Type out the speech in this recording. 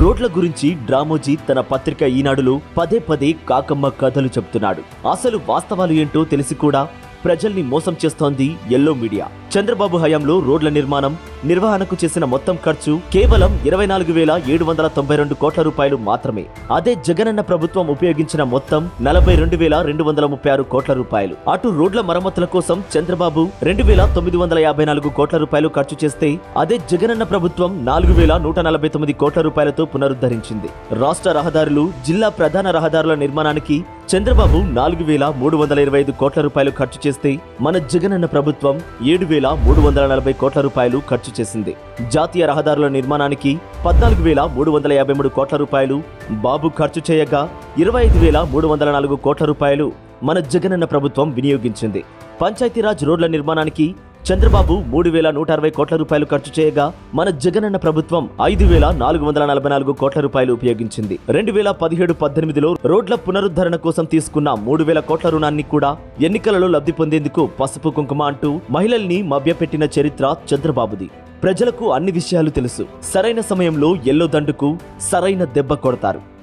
రోడ్ల గురించి డ్రామోజీ తన పత్రిక ఈనాడులో పదే పదే కాకమ్మ కథలు చెబుతున్నాడు. అసలు వాస్తవాలు ఏంటో తెలిసి కూడా ప్రజల్ని మోసం చేస్తోంది ఎల్లో మీడియా. చంద్రబాబు హయాంలో రోడ్ల నిర్మాణం నిర్వహణకు చేసిన మొత్తం ఖర్చు కేవలం ఇరవై నాలుగు వేల ఏడు వందల తొంభై రెండు కోట్ల రూపాయలు మాత్రమే. అదే జగనన్న ప్రభుత్వం ఉపయోగించిన మొత్తం నలభై రెండు వేల రెండు వందల ముప్పై ఆరు కోట్ల రూపాయలు. అటు రోడ్ల మరమ్మతుల కోసం చంద్రబాబు రెండు వేల తొమ్మిది వందల యాభై నాలుగు కోట్ల రూపాయలు ఖర్చు చేస్తే అదే జగనన్న ప్రభుత్వం నాలుగు వేల నూట నలభై తొమ్మిది కోట్ల రూపాయలతో పునరుద్ధరించింది. రాష్ట్ర రహదారులు జిల్లా ప్రధాన రహదారుల నిర్మాణానికి చంద్రబాబు నాలుగు వేల మూడు వందల ఇరవై ఐదు కోట్ల రూపాయలు ఖర్చు చేస్తే మన జగనన్న ప్రభుత్వం ఏడు వేల మూడు వందల నలభై కోట్ల రూపాయలు ఖర్చు చేసింది. జాతీయ రహదారుల నిర్మాణానికి పద్నాలుగు వేల మూడు వందల యాభై మూడు కోట్ల రూపాయలు బాబు ఖర్చు చేయగా ఇరవై ఐదు వేల మూడు వందల నాలుగు కోట్ల రూపాయలు మన జగనన్న ప్రభుత్వం వినియోగించింది. పంచాయతీరాజ్ రోడ్ల నిర్మాణానికి చంద్రబాబు మూడు వేల నూట అరవై కోట్ల రూపాయలు ఖర్చు చేయగా మన జగనన్న ప్రభుత్వం ఐదు వేల నాలుగు వందల నలభై నాలుగు కోట్ల రూపాయలు ఉపయోగించింది. రెండు వేల పదిహేడు పద్దెనిమిదిలో రోడ్ల పునరుద్ధరణ కోసం తీసుకున్న మూడు వేల కోట్ల రుణాన్ని కూడా ఎన్నికలలో లబ్ధి పొందేందుకు పసుపు కుంకుమ అంటూ మహిళల్ని మభ్యపెట్టిన చరిత్ర చంద్రబాబుది. ప్రజలకు అన్ని విషయాలు తెలుసు. సరైన సమయంలో ఎల్లో దండుకు సరైన దెబ్బ కొడతారు.